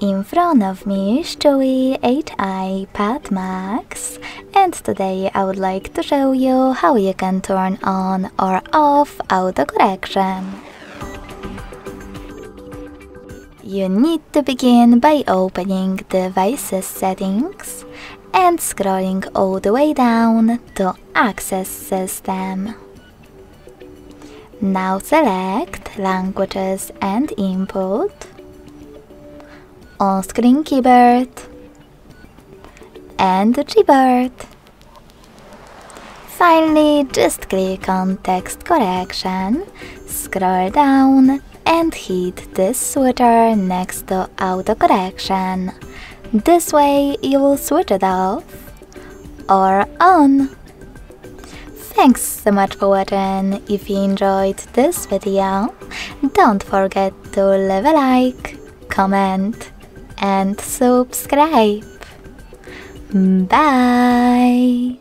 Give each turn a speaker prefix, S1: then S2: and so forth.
S1: In front of me is Chuwi HiPad Max and today I would like to show you how you can turn on or off autocorrection. You need to begin by opening devices settings and scrolling all the way down to access system. Now select languages and input on-screen keyboard and Gboard. Finally, just click on text correction, scroll down and hit this switcher next to autocorrection. This way you will switch it off or on. Thanks so much for watching. If you enjoyed this video, don't forget to leave a like, comment and subscribe. Bye!